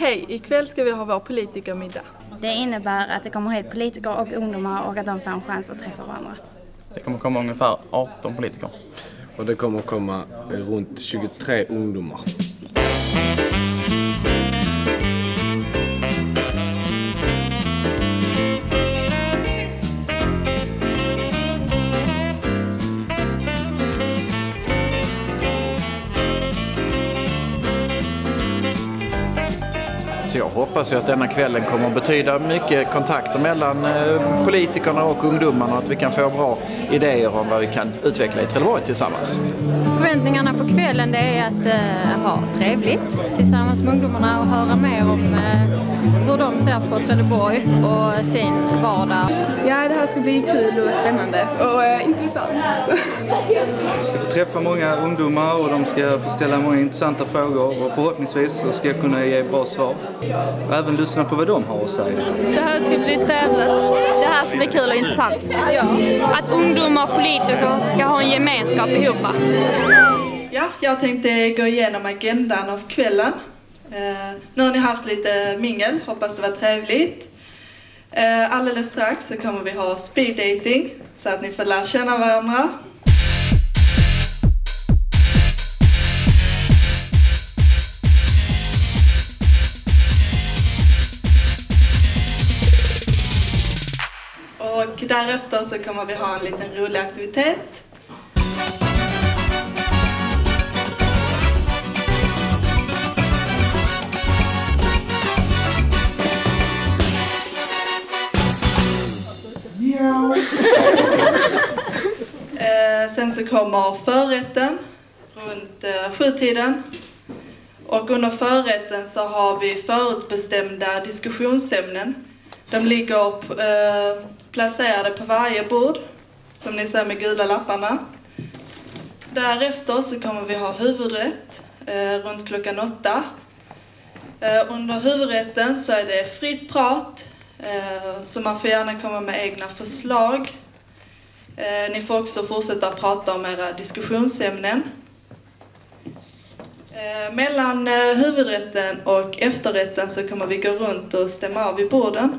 Hej, ikväll ska vi ha vår politikermiddag. Det innebär att det kommer hit politiker och ungdomar och att de får en chans att träffa varandra. Det kommer komma ungefär 18 politiker. Och det kommer komma runt 23 ungdomar. Så jag hoppas ju att denna kvällen kommer att betyda mycket kontakter mellan eh, politikerna och ungdomarna och att vi kan få bra idéer om vad vi kan utveckla i Trelleborg tillsammans. Förväntningarna på kvällen det är att eh, ha trevligt tillsammans med ungdomarna och höra mer om eh, ser på Trelleborg och sin vardag. Ja, det här ska bli kul och spännande och eh, intressant. Jag ska få träffa många ungdomar och de ska få ställa många intressanta frågor och förhoppningsvis så ska jag kunna ge bra svar. Och även lyssna på vad de har att säga. Det här ska bli trevligt. Det här ska bli kul och intressant. Ja. Att ungdomar och politiker ska ha en gemenskap ihop. Ja, jag tänkte gå igenom agendan av kvällen. Eh, nu har ni haft lite mingel, hoppas det var trevligt. Eh, alldeles strax så kommer vi ha speed dating så att ni får lära känna varandra. Och därefter så kommer vi ha en liten rolig aktivitet. Sen så kommer förrätten runt eh, sjutiden. Och under förrätten så har vi förutbestämda diskussionsämnen. De ligger eh, placerade på varje bord, som ni ser med gula lapparna. Därefter så kommer vi ha huvudrätt eh, runt klockan åtta. Eh, under huvudrätten så är det fritt prat, eh, så man får gärna komma med egna förslag. Eh, ni får också fortsätta att prata om era diskussionsämnen. Eh, mellan eh, huvudrätten och efterrätten så kommer vi gå runt och stämma av i borden.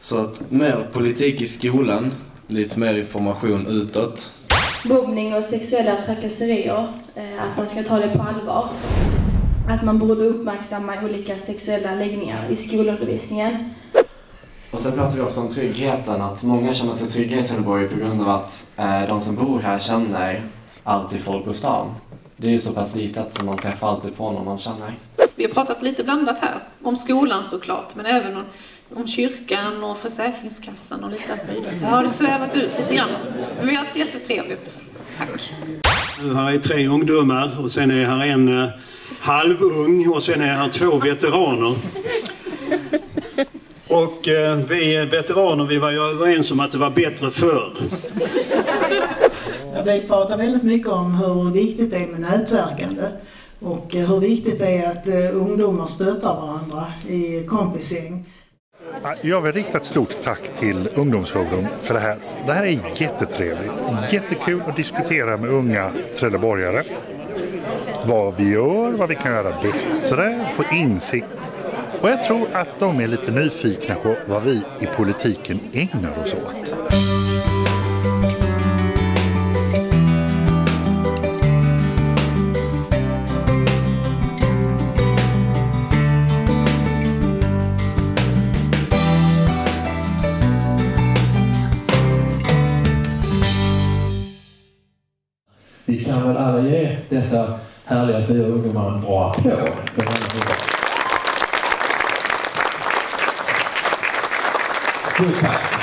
Så att mer politik i skolan, lite mer information utåt. mobbning och sexuella trakasserier, att man ska ta det på allvar. Att man borde uppmärksamma olika sexuella läggningar i skolundervisningen. Och sen pratar vi också om tryggheten, att många känner sig trygga i Trelleborg på grund av att eh, de som bor här känner alltid folk på stan. Det är ju så pass litet som man träffar alltid på någon man känner. Vi har pratat lite blandat här. Om skolan såklart, men även om, om kyrkan och Försäkringskassan och lite allt möjligt. Så har det svävat ut lite grann. Men vi har haft jättetrevligt. Tack. Här är tre ungdomar och sen är här en eh, halvung och sen är här två veteraner. Och eh, vi veteraner vi var ju överens om att det var bättre förr. Vi pratar väldigt mycket om hur viktigt det är med nätverkande och eh, hur viktigt det är att eh, ungdomar stöttar varandra i kompisgäng. Jag vill rikta ett stort tack till Ungdomsforum för det här. Det här är jättetrevligt. Jättekul att diskutera med unga trelleborgare. Vad vi gör, vad vi kan göra bättre, få insikt. Och jag tror att de är lite nyfikna på vad vi i politiken ägnar oss åt. Vi kan väl alla ge dessa härliga fyra ungdomar en bra applåd för